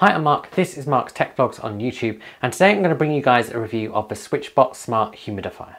Hi, I'm Mark. This is Mark's Tech Vlogs on YouTube, and today I'm going to bring you guys a review of the SwitchBot Smart Humidifier.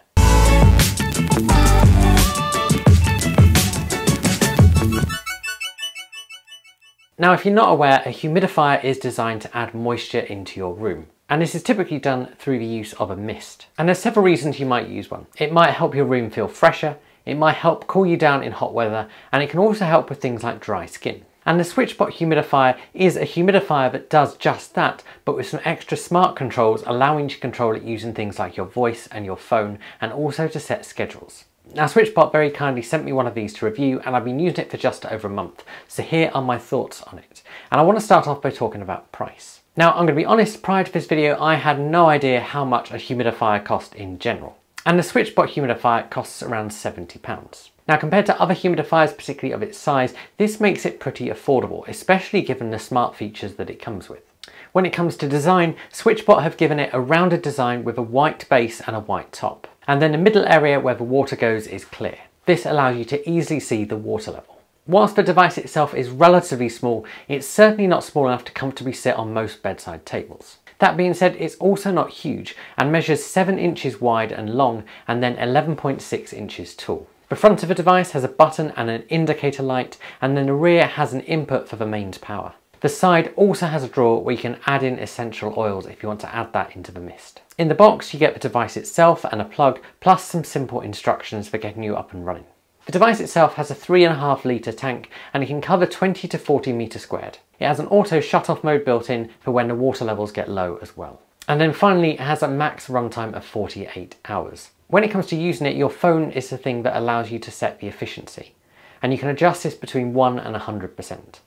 Now, if you're not aware, a humidifier is designed to add moisture into your room. And this is typically done through the use of a mist. And there's several reasons you might use one. It might help your room feel fresher, it might help cool you down in hot weather, and it can also help with things like dry skin. And the SwitchBot humidifier is a humidifier that does just that, but with some extra smart controls allowing you to control it using things like your voice and your phone, and also to set schedules. Now SwitchBot very kindly sent me one of these to review and I've been using it for just over a month, so here are my thoughts on it. And I want to start off by talking about price. Now I'm going to be honest, prior to this video I had no idea how much a humidifier cost in general. And the SwitchBot humidifier costs around £70. Now compared to other humidifiers, particularly of its size, this makes it pretty affordable, especially given the smart features that it comes with. When it comes to design, SwitchBot have given it a rounded design with a white base and a white top. And then the middle area where the water goes is clear. This allows you to easily see the water level. Whilst the device itself is relatively small, it's certainly not small enough to comfortably sit on most bedside tables. That being said, it's also not huge and measures 7 inches wide and long and then 11.6 inches tall. The front of the device has a button and an indicator light and then the rear has an input for the mains power. The side also has a drawer where you can add in essential oils if you want to add that into the mist. In the box you get the device itself and a plug plus some simple instructions for getting you up and running. The device itself has a 3.5 litre tank and it can cover 20 to 40 metres squared. It has an auto shut-off mode built in for when the water levels get low as well. And then finally, it has a max runtime of 48 hours. When it comes to using it, your phone is the thing that allows you to set the efficiency. And you can adjust this between 1 and 100%.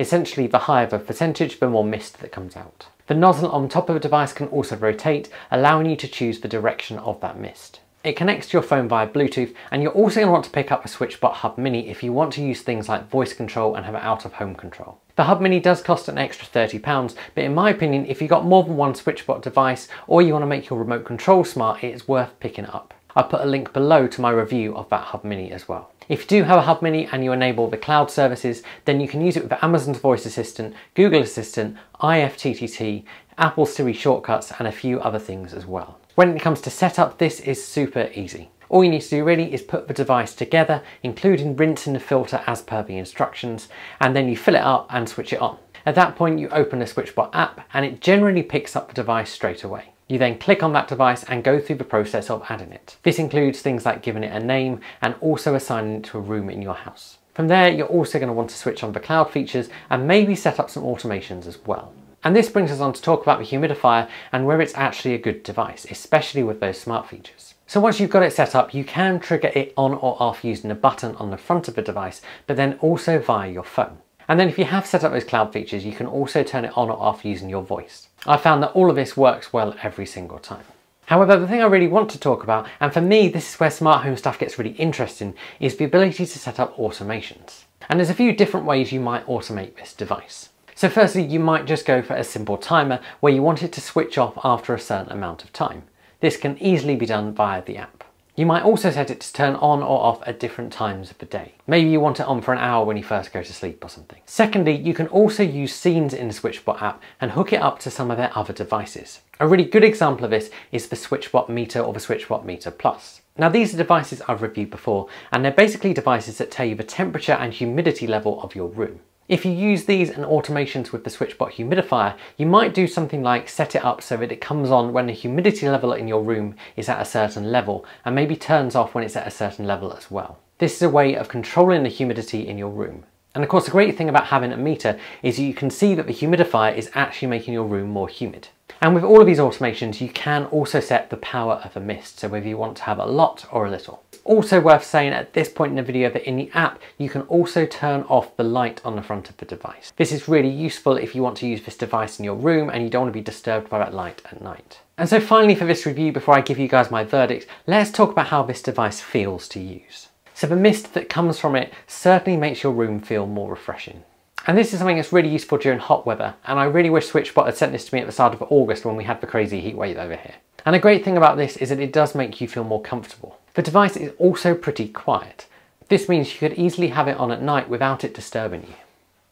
Essentially, the higher the percentage, the more mist that comes out. The nozzle on top of the device can also rotate, allowing you to choose the direction of that mist. It connects to your phone via Bluetooth and you're also going to want to pick up a SwitchBot Hub Mini if you want to use things like voice control and have out of home control. The Hub Mini does cost an extra £30 but in my opinion if you've got more than one SwitchBot device or you want to make your remote control smart it is worth picking up. I'll put a link below to my review of that Hub Mini as well. If you do have a Hub Mini and you enable the cloud services, then you can use it with Amazon's Voice Assistant, Google Assistant, IFTTT, Apple Siri shortcuts and a few other things as well. When it comes to setup, this is super easy. All you need to do really is put the device together, including rinsing the filter as per the instructions, and then you fill it up and switch it on. At that point, you open the SwitchBot app and it generally picks up the device straight away. You then click on that device and go through the process of adding it. This includes things like giving it a name and also assigning it to a room in your house. From there, you're also going to want to switch on the cloud features and maybe set up some automations as well. And this brings us on to talk about the humidifier and where it's actually a good device, especially with those smart features. So once you've got it set up, you can trigger it on or off using a button on the front of the device, but then also via your phone. And then if you have set up those cloud features, you can also turn it on or off using your voice. I found that all of this works well every single time. However, the thing I really want to talk about, and for me this is where smart home stuff gets really interesting, is the ability to set up automations. And there's a few different ways you might automate this device. So firstly, you might just go for a simple timer where you want it to switch off after a certain amount of time. This can easily be done via the app. You might also set it to turn on or off at different times of the day. Maybe you want it on for an hour when you first go to sleep or something. Secondly, you can also use scenes in the SwitchBot app and hook it up to some of their other devices. A really good example of this is the SwitchBot Meter or the SwitchBot Meter Plus. Now these are devices I've reviewed before and they're basically devices that tell you the temperature and humidity level of your room. If you use these and automations with the SwitchBot humidifier, you might do something like set it up so that it comes on when the humidity level in your room is at a certain level and maybe turns off when it's at a certain level as well. This is a way of controlling the humidity in your room. And of course the great thing about having a meter is you can see that the humidifier is actually making your room more humid. And with all of these automations, you can also set the power of a mist, so whether you want to have a lot or a little. Also worth saying at this point in the video that in the app, you can also turn off the light on the front of the device. This is really useful if you want to use this device in your room and you don't want to be disturbed by that light at night. And so finally for this review, before I give you guys my verdict, let's talk about how this device feels to use. So the mist that comes from it certainly makes your room feel more refreshing. And this is something that's really useful during hot weather, and I really wish SwitchBot had sent this to me at the start of August when we had the crazy heat wave over here. And a great thing about this is that it does make you feel more comfortable. The device is also pretty quiet. This means you could easily have it on at night without it disturbing you.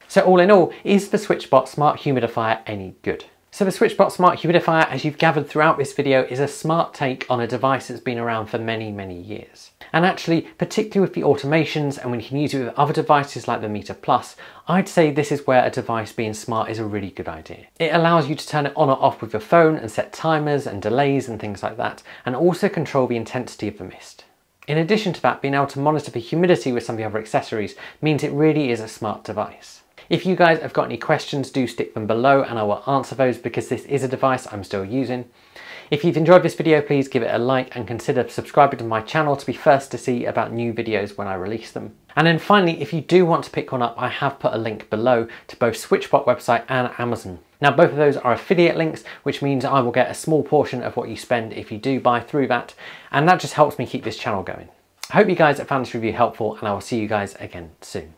So all in all, is the SwitchBot Smart Humidifier any good? So the SwitchBot Smart Humidifier, as you've gathered throughout this video, is a smart take on a device that's been around for many, many years. And actually, particularly with the automations and when you can use it with other devices like the Meter Plus, I'd say this is where a device being smart is a really good idea. It allows you to turn it on or off with your phone and set timers and delays and things like that, and also control the intensity of the mist. In addition to that, being able to monitor the humidity with some of the other accessories means it really is a smart device. If you guys have got any questions, do stick them below and I will answer those because this is a device I'm still using. If you've enjoyed this video, please give it a like and consider subscribing to my channel to be first to see about new videos when I release them. And then finally, if you do want to pick one up, I have put a link below to both SwitchBot website and Amazon. Now both of those are affiliate links, which means I will get a small portion of what you spend if you do buy through that, and that just helps me keep this channel going. I hope you guys have found this review helpful and I will see you guys again soon.